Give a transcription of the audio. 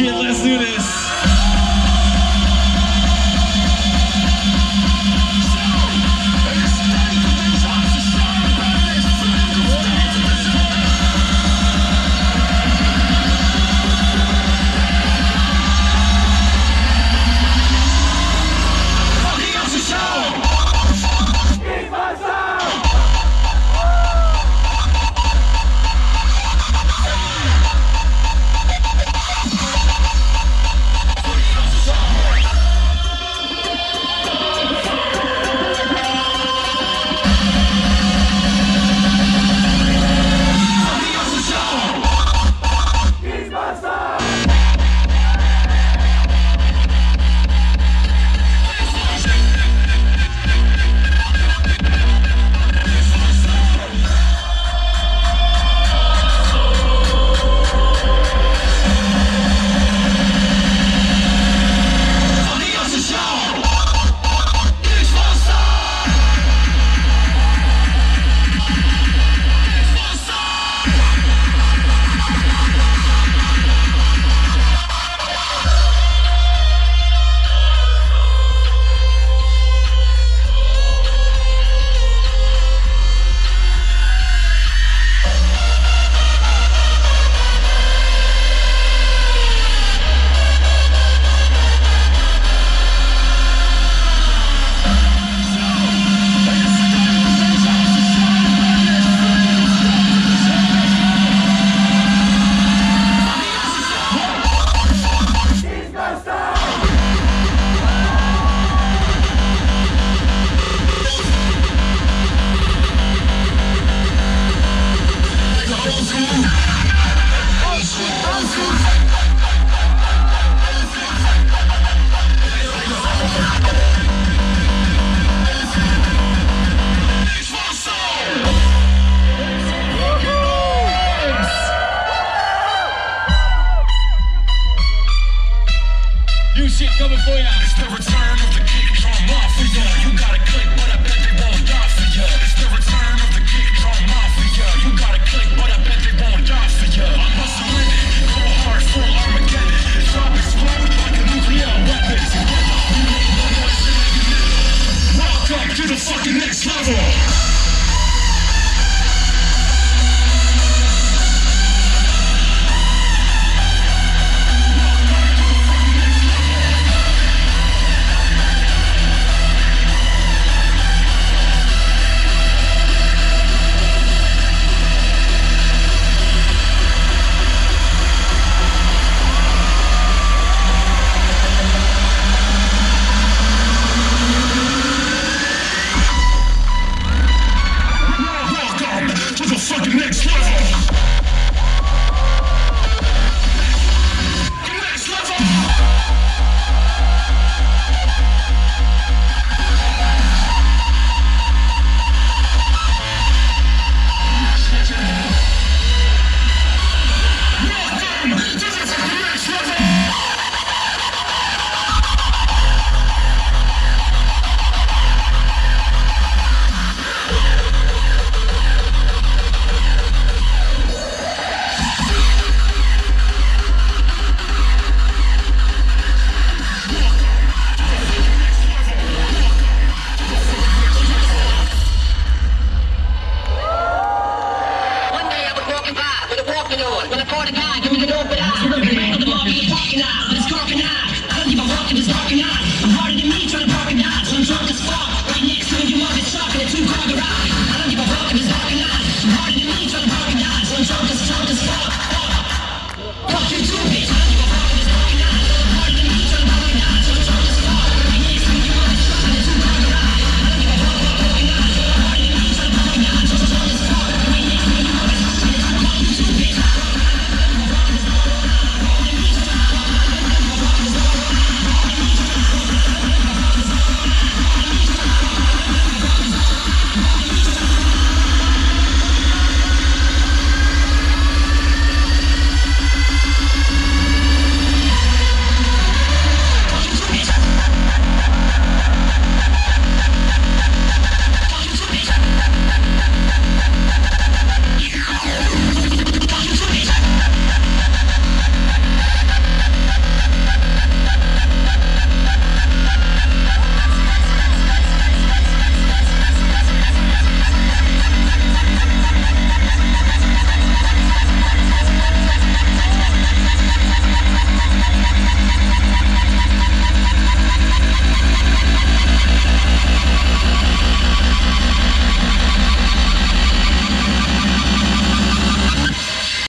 shit, let's do this.